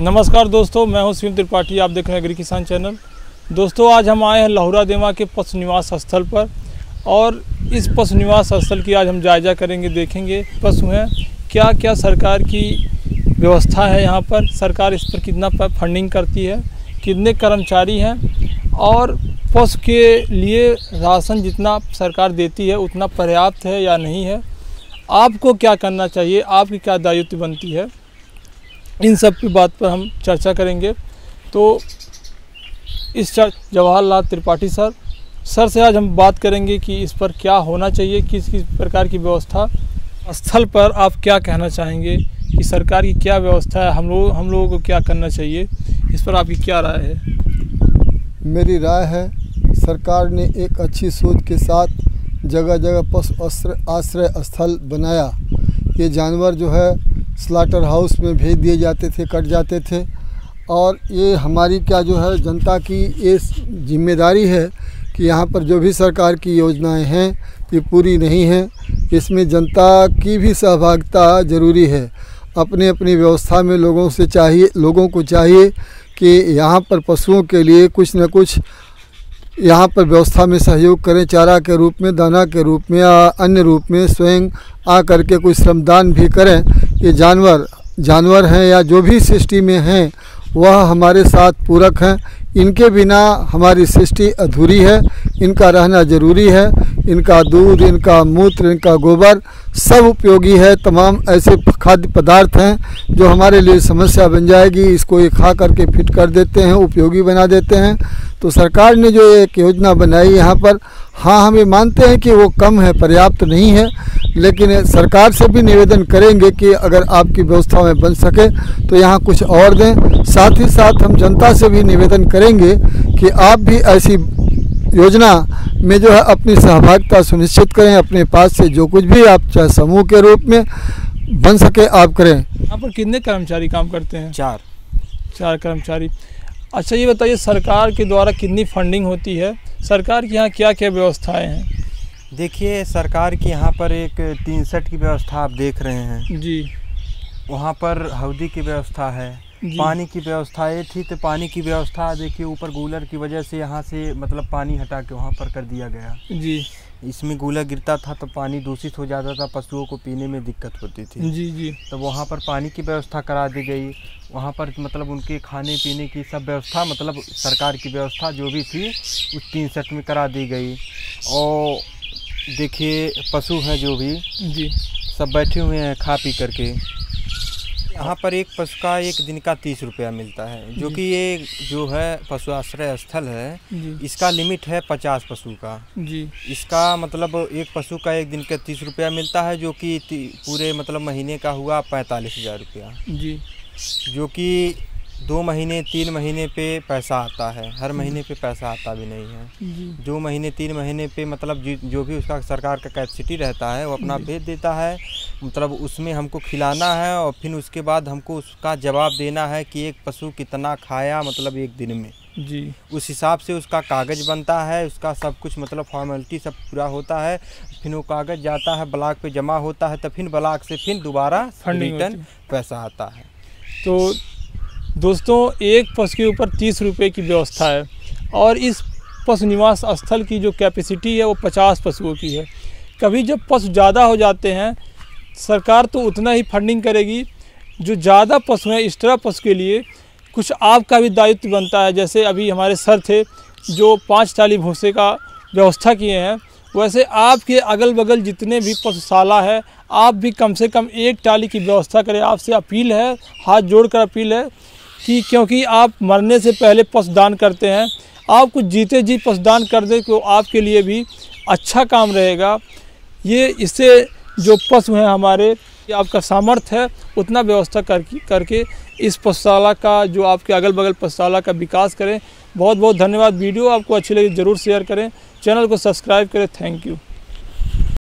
नमस्कार दोस्तों, मैं हूँ शिव त्रिपाठी, आप देख रहे हैं एग्री किसान चैनल। दोस्तों, आज हम आए हैं लहुरा देवा के पशु निवास स्थल पर और इस पशु निवास स्थल की आज हम जायजा करेंगे, देखेंगे पशु हैं। क्या क्या सरकार की व्यवस्था है यहाँ पर? सरकार इस पर कितना फंडिंग करती है? कितने कर्मचारी हैं? और पशु के लिए राशन जितना सरकार देती है, उतना पर्याप्त है या नहीं है? आपको क्या करना चाहिए? आपकी क्या दायित्व बनती है? इन सब की बात पर हम चर्चा करेंगे। तो इस जवाहरलाल त्रिपाठी सर सर से आज हम बात करेंगे कि इस पर क्या होना चाहिए, किस किस प्रकार की व्यवस्था, स्थल पर आप क्या कहना चाहेंगे, कि सरकार की क्या व्यवस्था है, हम लोग हम लोगों को क्या करना चाहिए, इस पर आपकी क्या राय है? मेरी राय है, सरकार ने एक अच्छी सोच के साथ जगह जगह पशु आश्रय स्थल बनाया। ये जानवर जो है स्लाटर हाउस में भेज दिए जाते थे, कट जाते थे। और ये हमारी क्या जो है, जनता की ये ज़िम्मेदारी है कि यहाँ पर जो भी सरकार की योजनाएँ हैं, ये पूरी नहीं हैं। इसमें जनता की भी सहभागिता ज़रूरी है। अपने अपनी व्यवस्था में लोगों से चाहिए, लोगों को चाहिए कि यहाँ पर पशुओं के लिए कुछ न कुछ यहाँ पर व्यवस्था में सहयोग करें, चारा के रूप में, दाना के रूप में या अन्य रूप में, स्वयं आ करके कुछ श्रमदान भी करें। ये जानवर जानवर हैं या जो भी सृष्टि में हैं, वह हमारे साथ पूरक हैं। इनके बिना हमारी सृष्टि अधूरी है। इनका रहना ज़रूरी है। इनका दूध, इनका मूत्र, इनका गोबर सब उपयोगी है। तमाम ऐसे खाद्य पदार्थ हैं जो हमारे लिए समस्या बन जाएगी। इसको ये खा करके फिट कर देते हैं, उपयोगी बना देते हैं। तो सरकार ने जो एक योजना बनाई यहाँ पर हाँ हम ये मानते हैं कि वो कम है, पर्याप्त नहीं है। लेकिन सरकार से भी निवेदन करेंगे कि अगर आपकी व्यवस्था में बन सके तो यहाँ कुछ और दें। साथ ही साथ हम जनता से भी निवेदन करेंगे कि आप भी ऐसी योजना में जो है अपनी सहभागिता सुनिश्चित करें अपने पास से जो कुछ भी आप चाहे समूह के रूप में बन सके आप करें। यहाँ पर कितने कर्मचारी काम करते हैं? चार। चार कर्मचारी। अच्छा ये बताइए सरकार के द्वारा कितनी फंडिंग होती है? सरकार के यहाँ क्या क्या व्यवस्थाएँ हैं? देखिए सरकार की यहाँ पर एक तीन सेट की व्यवस्था आप देख रहे हैं। जी। वहाँ पर हौदी की व्यवस्था है पानी की व्यवस्था ये थी तो पानी की व्यवस्था देखिए ऊपर गूलर की वजह से यहाँ से मतलब पानी हटा के वहाँ पर कर दिया गया। जी। इसमें गूलर गिरता था तो पानी दूषित हो जाता था पशुओं को पीने में दिक्कत होती थी। जी जी। तो वहाँ पर पानी की व्यवस्था करा दी गई। वहाँ पर मतलब उनके खाने पीने की सब व्यवस्था मतलब सरकार की व्यवस्था जो भी थी उस तीन सेट में करा दी गई। और देखिए पशु हैं जो भी। जी। सब बैठे हुए हैं खा पी करके। यहाँ पर एक पशु का एक दिन का तीस रुपया मिलता है जो कि ये जो है पशु आश्रय स्थल है। इसका लिमिट है पचास पशु का। जी। इसका मतलब एक पशु का एक दिन का तीस रुपया मिलता है जो कि पूरे मतलब महीने का हुआ पैंतालीस हज़ार रुपया। जी। जो कि दो महीने तीन महीने पे पैसा आता है। हर महीने पे पैसा आता भी नहीं है। दो महीने तीन महीने पे मतलब जो भी उसका सरकार का कैपेसिटी रहता है वो अपना भेज देता है। मतलब उसमें हमको खिलाना है और फिर उसके बाद हमको उसका जवाब देना है कि एक पशु कितना खाया मतलब एक दिन में। जी। उस हिसाब से उसका कागज़ बनता है उसका सब कुछ मतलब फॉर्मेलिटी सब पूरा होता है। फिर वो कागज़ जाता है ब्लॉक पे जमा होता है तो फिर ब्लॉक से फिर दोबारा रिटर्न पैसा आता है। तो दोस्तों, एक पशु के ऊपर तीस रुपये की व्यवस्था है और इस पशु निवास स्थल की जो कैपेसिटी है, वो पचास पशुओं की है। कभी जब पशु ज़्यादा हो जाते हैं, सरकार तो उतना ही फंडिंग करेगी। जो ज़्यादा पशु हैं एक्स्ट्रा पशु के लिए कुछ आपका भी दायित्व बनता है। जैसे अभी हमारे सर थे, जो पाँच टाली भूसे का व्यवस्था किए हैं, वैसे आपके अगल बगल जितने भी पशुशाला है, आप भी कम से कम एक टाली की व्यवस्था करें। आपसे अपील है, हाथ जोड़कर अपील है कि क्योंकि आप मरने से पहले पशुदान करते हैं। आप कुछ जीते जी पशुदान कर दें तो आपके लिए भी अच्छा काम रहेगा। ये इससे जो पशु हैं हमारे आपका सामर्थ्य है, उतना व्यवस्था कर, करके इस पशुशाला का, जो आपके अगल बगल पशुशाला का विकास करें। बहुत बहुत धन्यवाद। वीडियो आपको अच्छी लगी ज़रूर शेयर करें। चैनल को सब्सक्राइब करें। Thank you